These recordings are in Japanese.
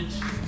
Mentira.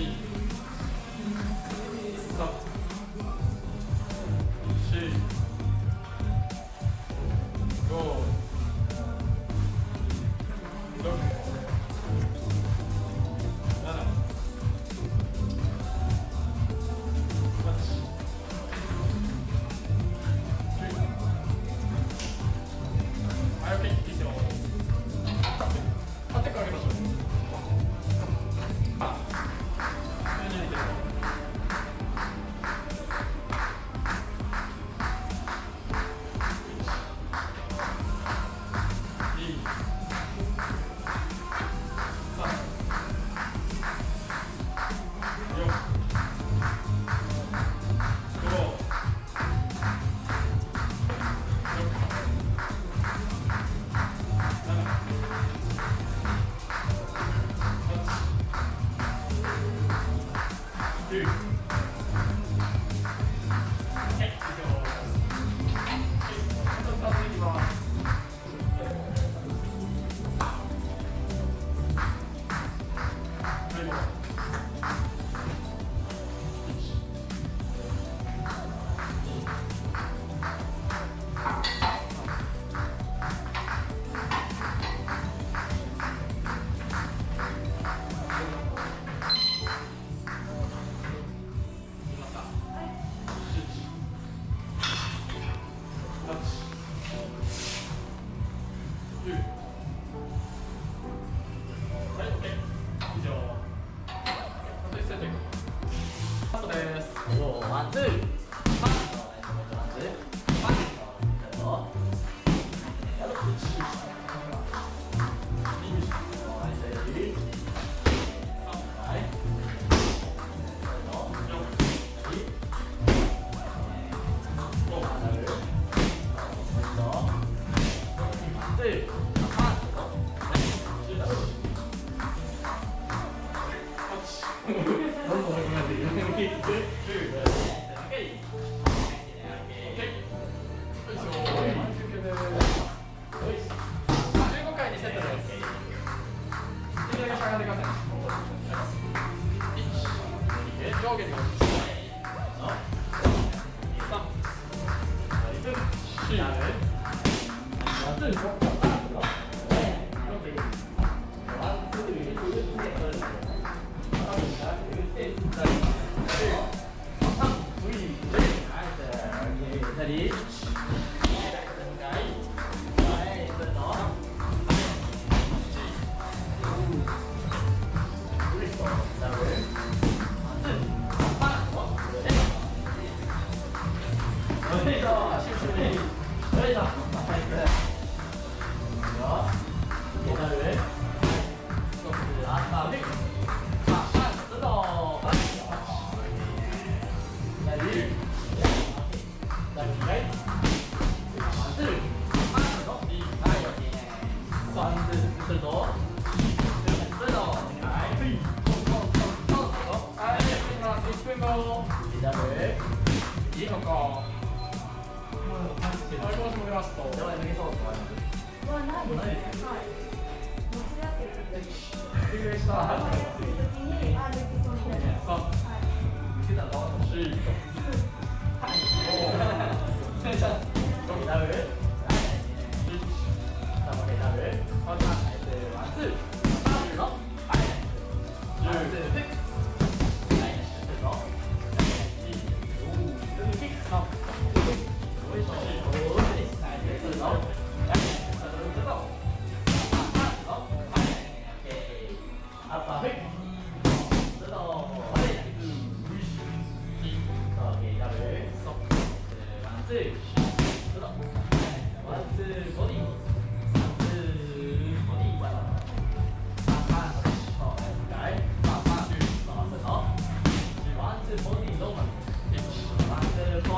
see. 可以的，谢谢，可以的，欢迎。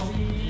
I'll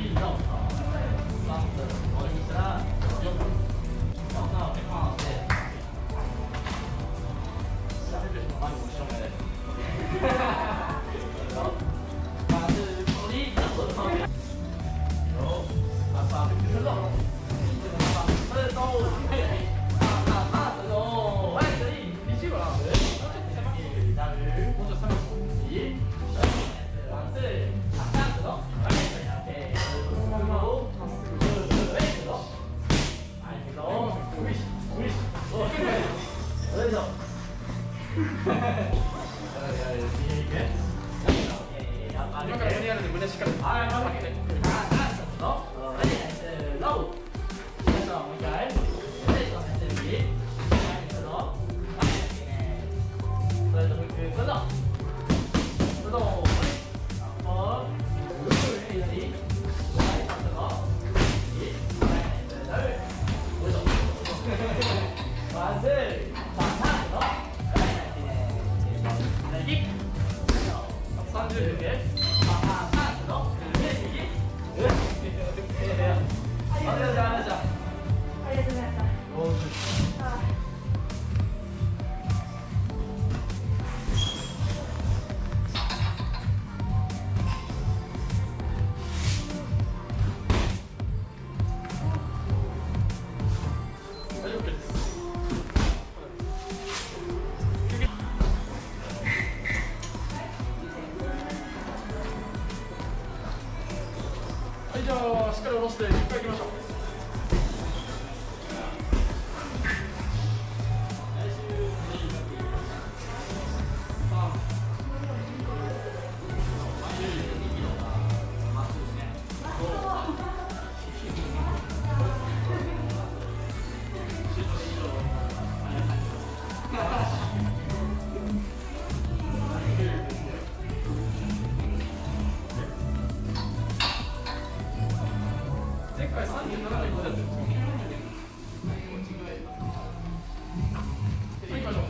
好して一回行きましょう行きましょう。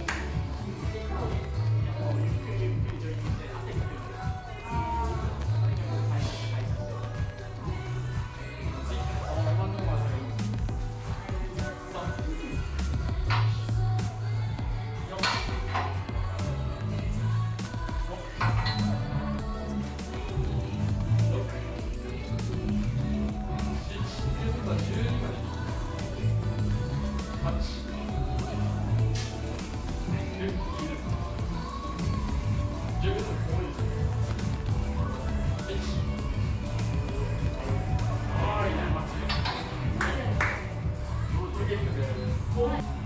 What?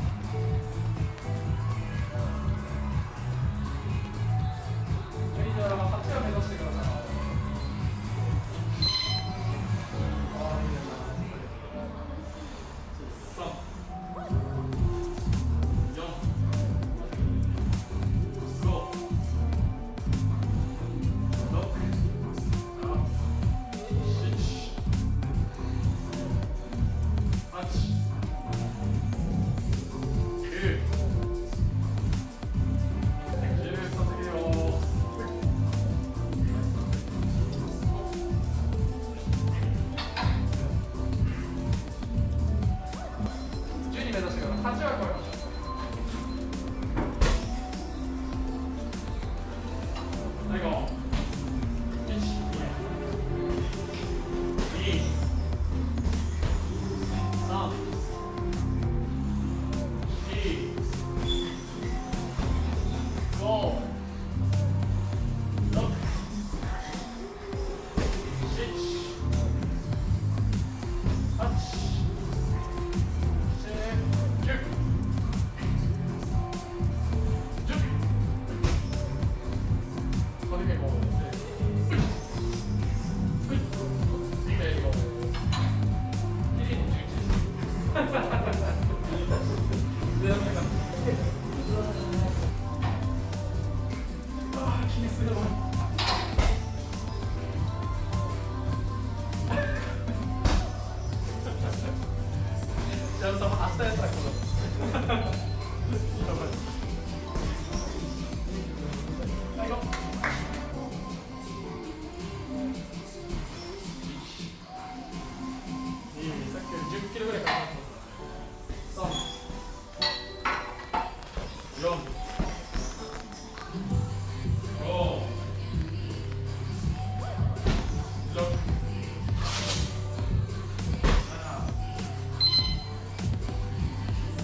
8枠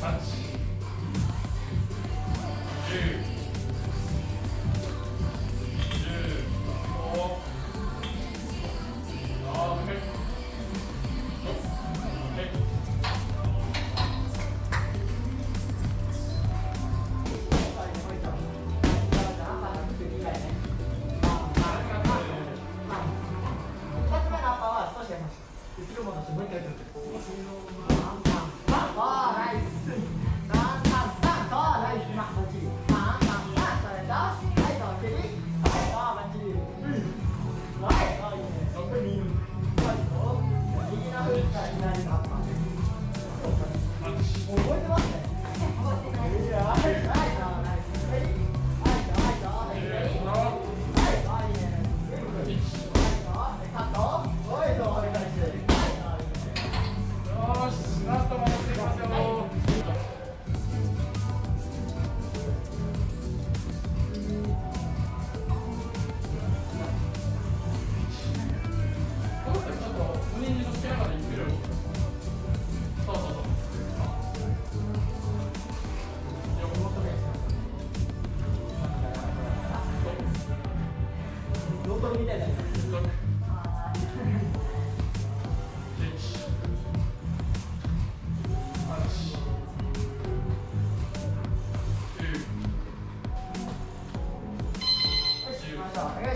much.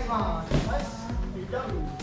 Vamos hora. Mas, então...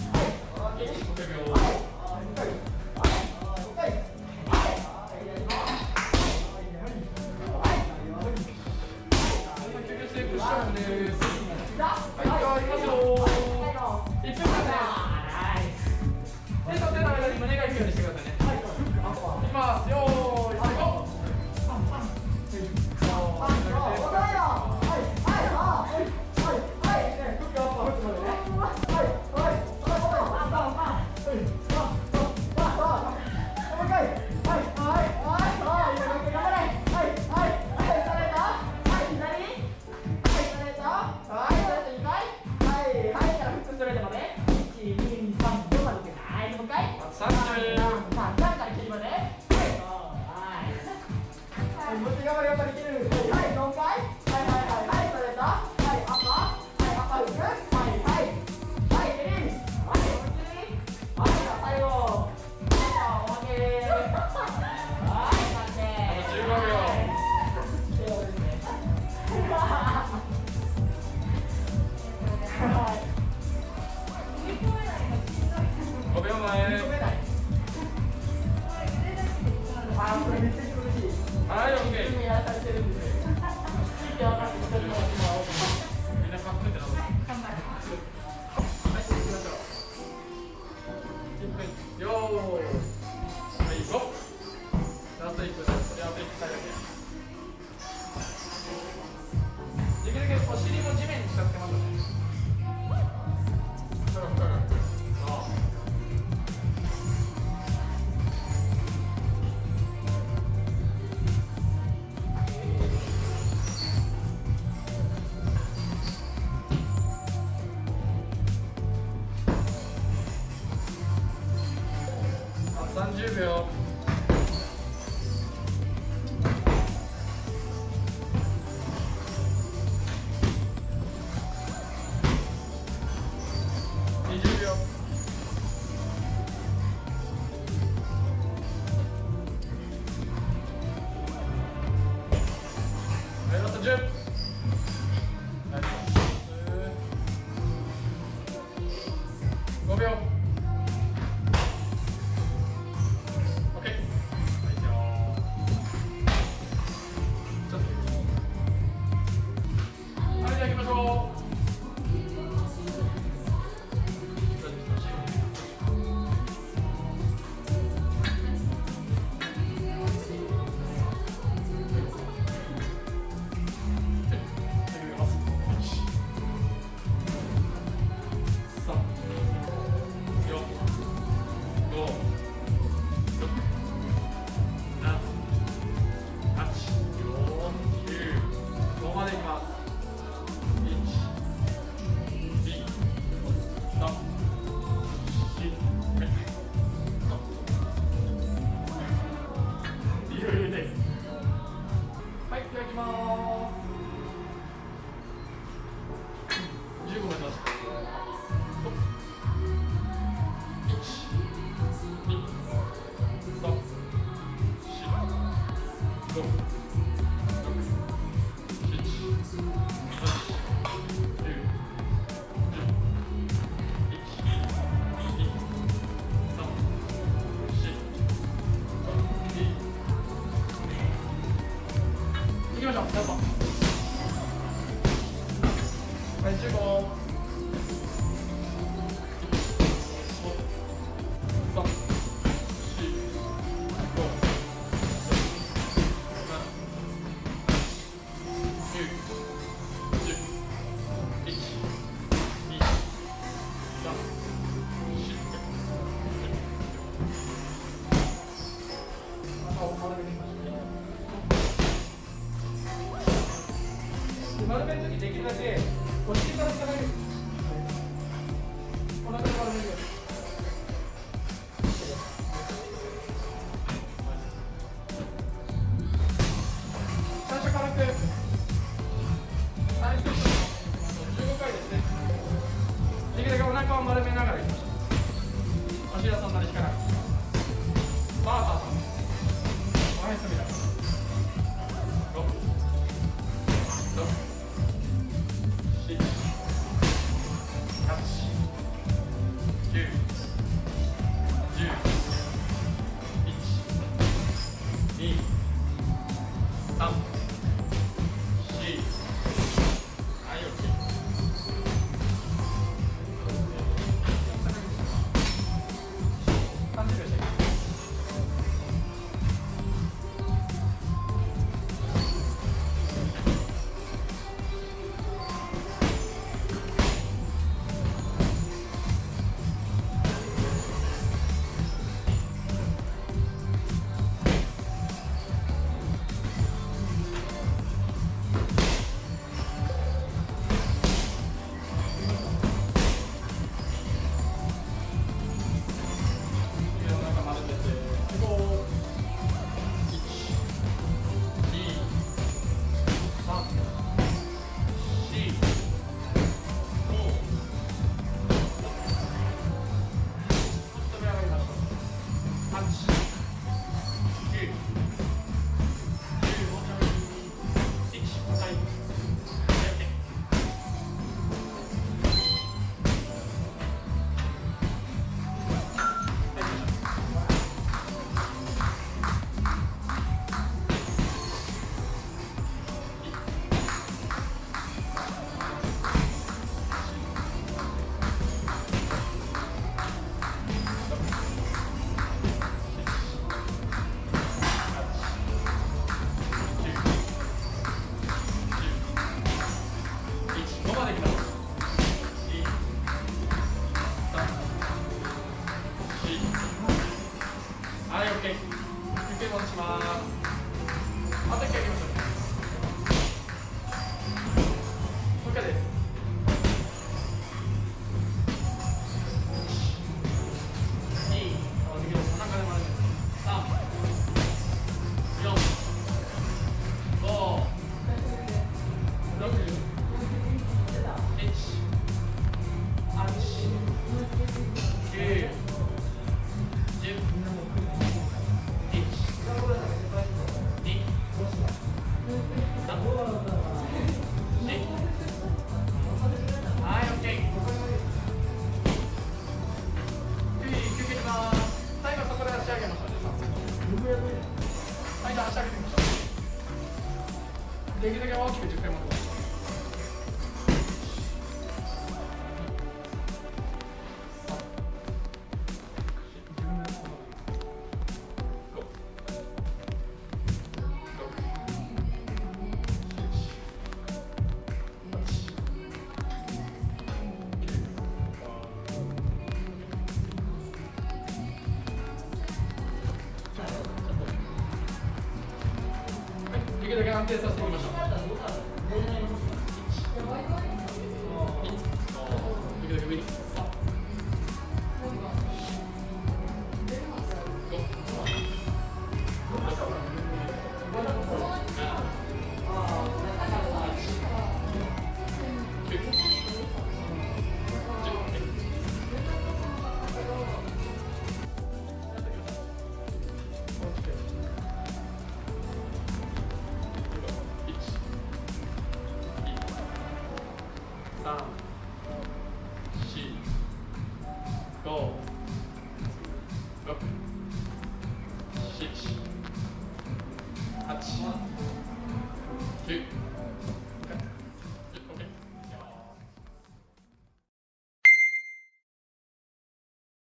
Mob. Thank you, thank you all.